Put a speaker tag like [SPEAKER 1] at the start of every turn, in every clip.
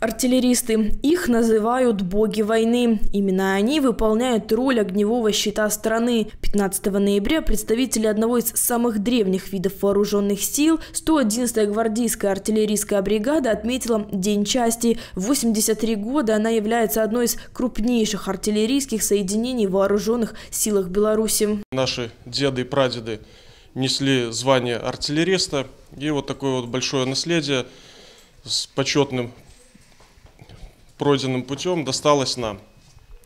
[SPEAKER 1] Артиллеристы. Их называют боги войны. Именно они выполняют роль огневого щита страны. 15 ноября представители одного из самых древних видов вооруженных сил 111-я гвардейская артиллерийская бригада отметила День части. В 83 года она является одной из крупнейших артиллерийских соединений в вооруженных силах Беларуси.
[SPEAKER 2] Наши деды и прадеды несли звание артиллериста. И вот такое вот большое наследие с почетным пройденным путем досталось нам.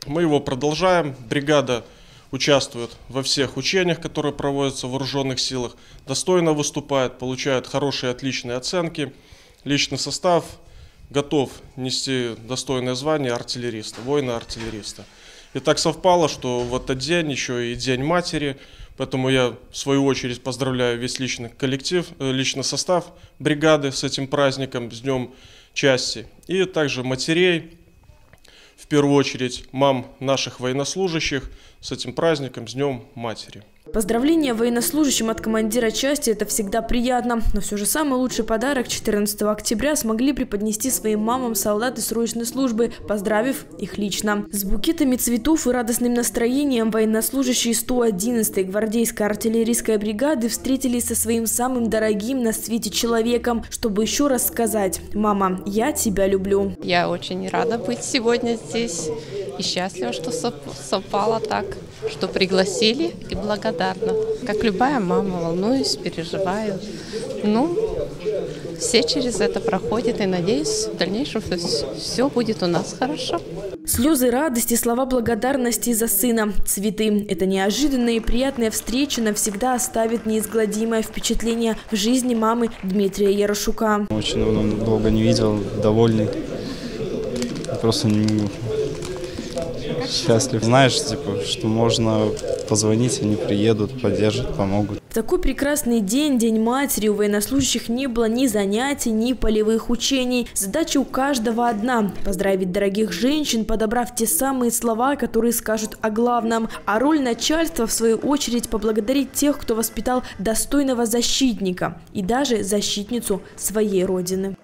[SPEAKER 2] Мы его продолжаем. Бригада участвует во всех учениях, которые проводятся в вооруженных силах, достойно выступает, получает хорошие, отличные оценки. Личный состав готов нести достойное звание артиллериста, воина-артиллериста. И так совпало, что в этот день еще и День матери, поэтому я в свою очередь поздравляю весь личный коллектив, э, личный состав бригады с этим праздником, с Днем части. И также матерей, в первую очередь мам наших военнослужащих с этим праздником, с Днем Матери.
[SPEAKER 1] Поздравления военнослужащим от командира части – это всегда приятно. Но все же самый лучший подарок 14 октября смогли преподнести своим мамам солдаты срочной службы, поздравив их лично. С букетами цветов и радостным настроением военнослужащие 111-й гвардейской артиллерийской бригады встретились со своим самым дорогим на свете человеком, чтобы еще раз сказать «Мама, я тебя люблю».
[SPEAKER 3] Я очень рада быть сегодня здесь и счастлива, что совпало так, что пригласили и благодарна. Как любая мама, волнуюсь, переживаю. Ну, все через это проходят и надеюсь, в дальнейшем все будет у нас хорошо.
[SPEAKER 1] Слезы радости, слова благодарности за сына, цветы. Это неожиданная и приятная встреча навсегда оставит неизгладимое впечатление в жизни мамы Дмитрия Ярошука.
[SPEAKER 4] Очень давно долго не видел, довольный. Просто счастлив. Знаешь, типа, что можно позвонить, они приедут, поддержат, помогут.
[SPEAKER 1] В такой прекрасный день, День матери, у военнослужащих не было ни занятий, ни полевых учений. Задача у каждого одна – поздравить дорогих женщин, подобрав те самые слова, которые скажут о главном. А роль начальства, в свою очередь, поблагодарить тех, кто воспитал достойного защитника и даже защитницу своей родины.